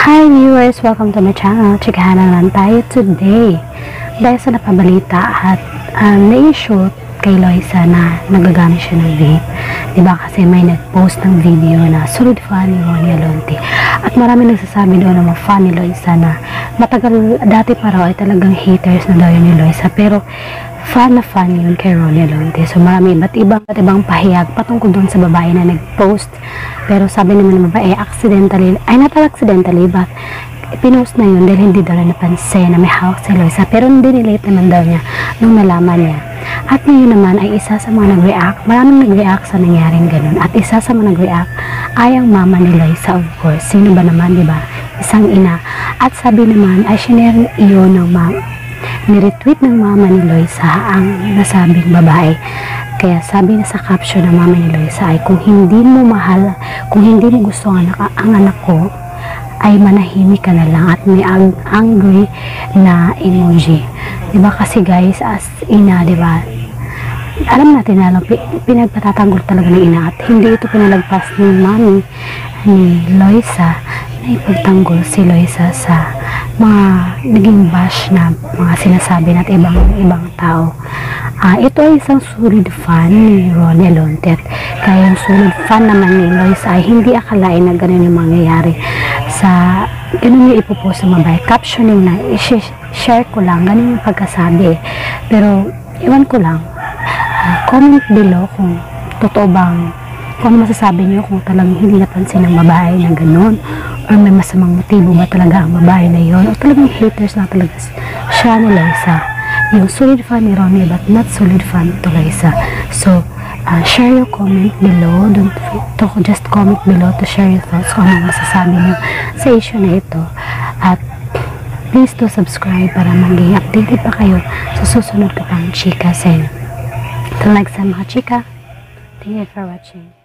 guys! Welcome to my channel. Chikahan na lang tayo today. Dahil sa napabalita at um, na-shoot kay Loisa na nagagamit siya ng vape. Diba kasi may nag-post ng video na solid fan ni Ronnie. At marami nagsasabi doon na fan ni Loisa na matagal, dati pa raw ay talagang haters na daw yun ni Loisa. Pero fan na fan yun kay Ronnie Alonte. So marami iba't ibang, iba't ibang pahiyag patungkol doon sa babae na nag-post. Pero sabi naman ng babae, accidentally, ay not accidentally, but pinost na yun dahil hindi daw na napansin na may hawak si Loisa. Pero hindi nilate naman daw niya nung nalaman niya. At ngayon naman ay isa sa mga nag-react, maraming nag-react sa nangyaring ganun. At isa sa mga nag-react ay ang mama ni Loisa of course. Sino ba naman, di ba? Isang ina. At sabi naman ay sinare iyon ng mama niretweet ng mama ni Loisa ang nasabing babae. Kaya sabi na sa caption ng mama ni Loisa ay kung hindi mo mahal, kung hindi mo gusto ang anak, ang anak ko, ay manahimik ka na lang at may ang angry na emoji. 'Di ba kasi guys, as ina, 'di ba? Alam natin na pi- pinagpatatanggol talaga ng ina at hindi ito pinalagpas ni mami ni Loisa na ipagtanggol si Loisa sa mga naging bash na mga sinasabi at ibang ibang tao. Ah, ito ay isang solid fan ni Ronnie Alonte at kaya yung solid fan naman ni Loisa ay hindi akalain na ganun yung mangyayari sa ganun yung ipopost sa mabay. Captioning na, i-share ko lang, ganun yung pagkasabi. Pero, iwan ko lang, Ah, comment below kung totoo bang kung ano masasabi niyo kung talagang hindi napansin ng babae na gano'n or may masamang motibo ba talaga ang babae na yon o talagang haters na talaga siya ni Liza yung solid fan ni Ronnie but not solid fan to Liza so uh, share your comment below. Don't to just comment below to share your thoughts kung ano masasabi niyo sa issue na ito. At please do subscribe para maging updated pa kayo sa susunod ko pang chika sa Till next time mga chika. Thank you for watching.